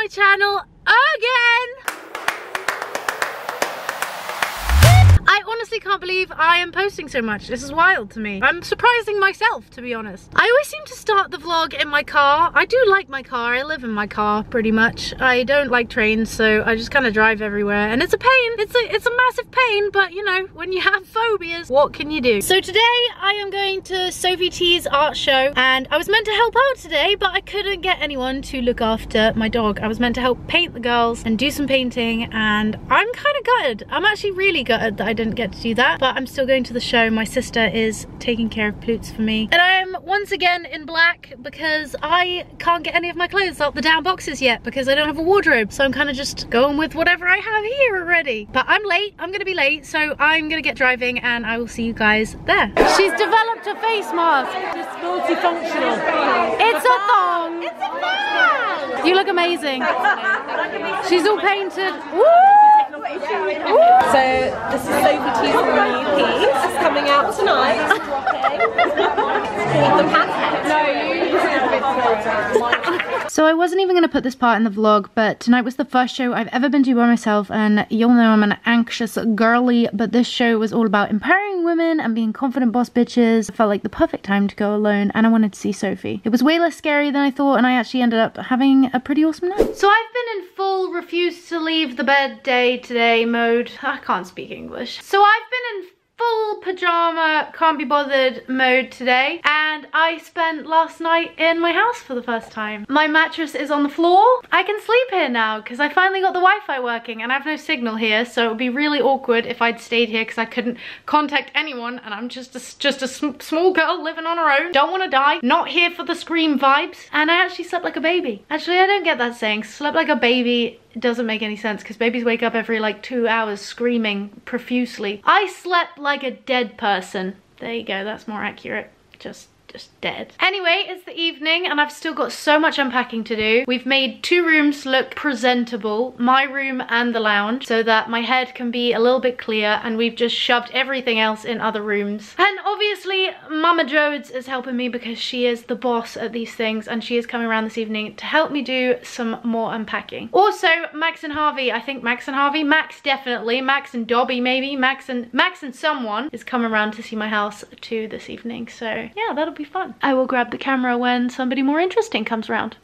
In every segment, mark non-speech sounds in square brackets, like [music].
my channel again. Honestly can't believe I am posting so much. This is wild to me. I'm surprising myself, to be honest. I always seem to start the vlog in my car. I do like my car. I live in my car pretty much. I don't like trains, so I just kind of drive everywhere. And it's a pain. It's a, it's a massive pain, but you know, when you have [laughs] phobias, what can you do? So today I am going to Sophie T's art show and I was meant to help out today, but I couldn't get anyone to look after my dog. I was meant to help paint the girls and do some painting and I'm kind of gutted. I'm actually really gutted that I didn't get to do that, but I'm still going to the show. My sister is taking care of Ploots for me. And I am once again in black because I can't get any of my clothes out the damn boxes yet because I don't have a wardrobe. So I'm kind of just going with whatever I have here already. But I'm late, I'm gonna be late, so I'm gonna get driving and I will see you guys there. She's developed a face mask. It's multifunctional. It's a thong. It's a thong. You look amazing. [laughs] She's all painted. Woo! So this is Sophie T's new piece. Coming out tonight. It's dropping. It's called the pancake. No, you So I wasn't even going to put this part in the vlog, but tonight was the first show I've ever been to by myself, and you'll know I'm an anxious girly, but this show was all about empowering women and being confident boss bitches. It felt like the perfect time to go alone, and I wanted to see Sophie. It was way less scary than I thought, and I actually ended up having a pretty awesome night. So I've been in full refuse to leave the bed day today mode. I can't speak English. So I've been in full pajama, can't be bothered mode today. And I spent last night in my house for the first time. My mattress is on the floor. I can sleep here now because I finally got the Wi-Fi working and I have no signal here. So it would be really awkward if I'd stayed here because I couldn't contact anyone and I'm just a, just a sm small girl living on her own. Don't want to die. Not here for the scream vibes. And I actually slept like a baby. Actually, I don't get that saying. Slept like a baby it doesn't make any sense because babies wake up every like two hours screaming profusely. I slept like a dead person. There you go, that's more accurate. Just just dead. Anyway, it's the evening and I've still got so much unpacking to do. We've made two rooms look presentable, my room and the lounge, so that my head can be a little bit clear and we've just shoved everything else in other rooms. And obviously, Mama Jodes is helping me because she is the boss at these things and she is coming around this evening to help me do some more unpacking. Also, Max and Harvey, I think Max and Harvey, Max definitely, Max and Dobby maybe, Max and Max and someone is coming around to see my house too this evening. So yeah, that'll be fun. I will grab the camera when somebody more interesting comes around.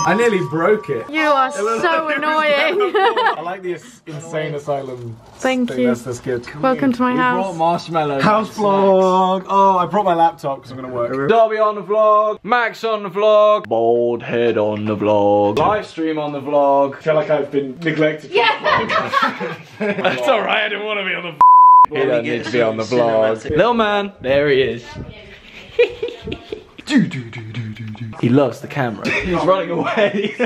I nearly broke it. You are It so it was annoying. I like the ins- insane asylum. Thank thing. you. That's, that's good. Welcome to my house. brought marshmallows. House vlog. Oh, I brought my laptop because I'm gonna work. Dobby on the vlog, Max on the vlog, bald head on the vlog, live stream on the vlog. I feel like I've been neglected. Yeah. [laughs] That's alright. I didn't want to be on the. He doesn't need to be on the vlog. Little man, there he is. [laughs] He loves the camera. [laughs] He's running away. [laughs]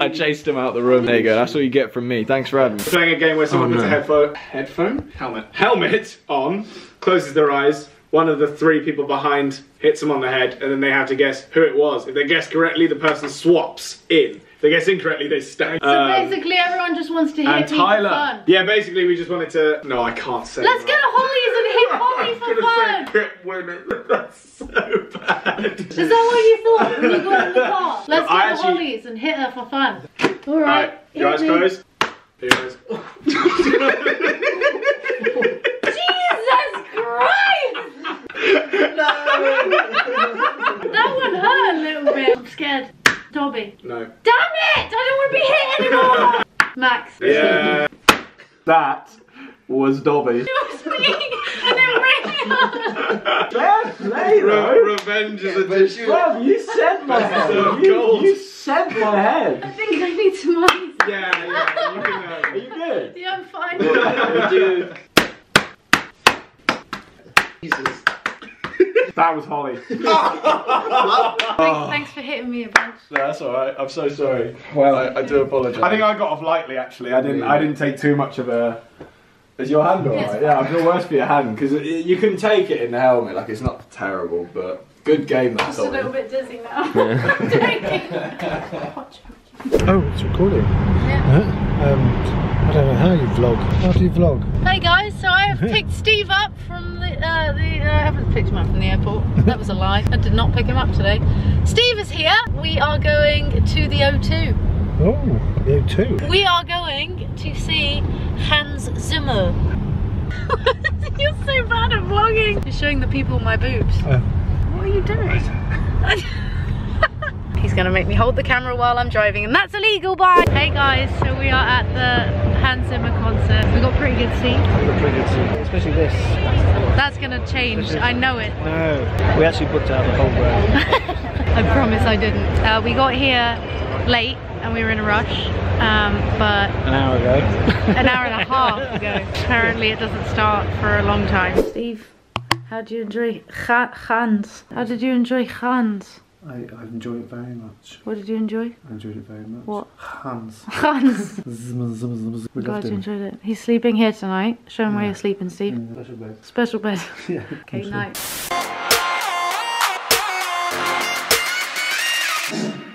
I chased him out the room. There you go. That's what you get from me. Thanks for having me. Playing a game where someone Oh, puts a headphone, headphone, helmet, helmet on, closes their eyes. One of the three people behind hits them on the head, and then they have to guess who it was. If they guess correctly, the person swaps in. They guess incorrectly, they stay. So Um, basically everyone just wants to hit and Tyler. fun. Yeah, basically we just wanted to. No, I can't say. Let's that. get a Hollies and hit [laughs] Holly for fun. Say hit women. That's so bad. Is that what you thought when you got in the [laughs] car? Let's No, get I the actually- Hollies and hit her for fun. All Alright, right. your eyes me. closed. Your eyes. Jesus Christ! [laughs] That one hurt a little bit. I'm scared. Dobby. No. Damn it! I don't want to be hit anymore! [laughs] Max. Yeah. That was Dobby. You were speaking and it really hurt. Play Re- revenge is a dish. Bro, you said my head. so You, cold. you said my head. I think I need some ice. Yeah, yeah. You can. Are Um, you good? Yeah, I'm fine. [laughs] Jesus. That was Holly. [laughs] Thanks, thanks for hitting me a bunch. No, that's alright. I'm so sorry. Well, I, I do apologise. I think I got off lightly. Actually, I didn't. I didn't take too much of a. Is your hand Yes. alright? Yeah, I feel worse for your hand because you can take it in the helmet. Like it's not terrible, but good game that Just a little bit dizzy now. [laughs] [laughs] I'm joking. Oh, it's recording. Yeah. Huh? Um, I don't know how you vlog. How do you vlog? Hey guys, so I have [laughs] picked Steve up from the, uh, the uh, I haven't picked him up from the airport. That was a lie. I did not pick him up today. Steve is here. We are going to the O2. Oh, you too. We are going to see Hans Zimmer. [laughs] You're so bad at vlogging. You're showing the people my boobs. Uh, What are you doing? [laughs] He's gonna make me hold the camera while I'm driving, and that's illegal, bye! Hey guys, so we are at the Hans Zimmer concert. We got pretty good seats. We got pretty good seat, especially this. That's gonna change, I know it. No, we actually booked out the whole row. [laughs] I promise I didn't. Uh, we got here late and we were in a rush, um, but An hour ago. an hour and a [laughs] half ago. Apparently it doesn't start for a long time. Steve, how did you enjoy Ga- Hans? How did you enjoy Hans? I, I enjoyed it very much. What did you enjoy? I enjoyed it very much. What? Hans. [laughs] Hans. Zum, zum, zum, zum. Glad loved you enjoyed it. He's sleeping here tonight. Show him where you're sleeping, Steve. Special bed. Special bed. [laughs] Yeah. [laughs] Okay, I'm night.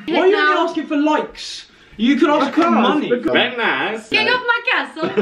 Why are you only asking for likes? You could ask for money. Ben Naz. Get off